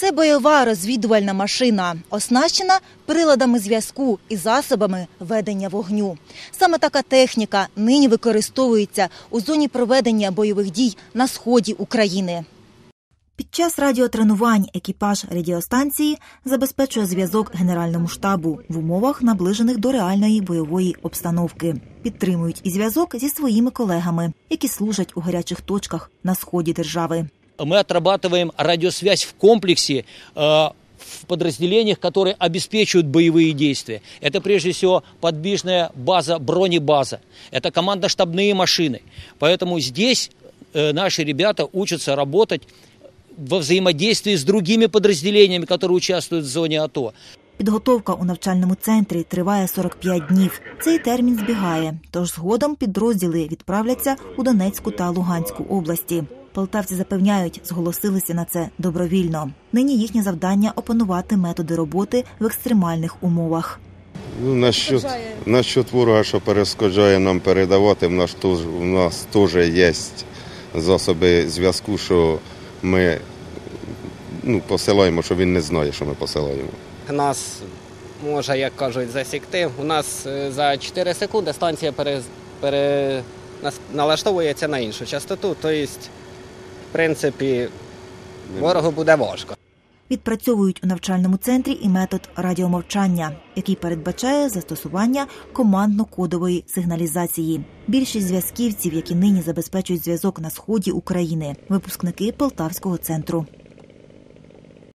Це бойова розвідувальна машина, оснащена приладами зв'язку і засобами ведення вогню. Саме така техніка нині використовується у зоні проведення бойових дій на сході України. Під час радіотренувань екіпаж радіостанції забезпечує зв'язок Генеральному штабу в умовах, наближених до реальної бойової обстановки. Підтримують і зв'язок зі своїми колегами, які служать у гарячих точках на сході держави. мы отрабатываем радиосвязь в комплексе э, в подразделениях, которые обеспечивают боевые действия. Это прежде всего подвижная база, бронебаза. Это командно-штабные машины. Поэтому здесь э, наши ребята учатся работать во взаимодействии с другими подразделениями, которые участвуют в зоне АТО. Підготовка у навчальному центрі триває 45 днів. Цей термін збігає, тож згодом підрозділи відправляться у Донецьку та Луганську області. Полтавці запевняють, зголосилися на це добровільно. Нині їхнє завдання опанувати методи роботи в екстремальних умовах. Ну, насчет, насчет ворога, що перешкоджає нам передавати, в нас теж, в нас теж є засоби зв'язку, що ми ну, посилаємо, що він не знає, що ми посилаємо. Нас може, як кажуть, засікти. У нас е, за 4 секунди станція пере, пере, налаштовується на іншу частоту. Тобто, в принципі, ворогу буде важко. Відпрацьовують у навчальному центрі і метод радіомовчання, який передбачає застосування командно-кодової сигналізації. Більшість зв'язківців, які нині забезпечують зв'язок на сході України, випускники Полтавського центру.